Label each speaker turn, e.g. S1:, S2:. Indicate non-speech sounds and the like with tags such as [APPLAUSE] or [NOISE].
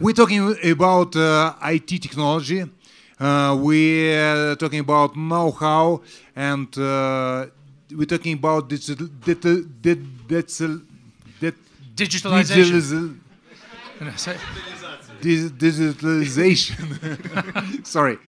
S1: We're talking about uh, IT technology. Uh, we're uh, talking about know-how, and uh, we're talking about digital, digital, digital,
S2: digitalization.
S1: digitalization. Sorry. [LAUGHS]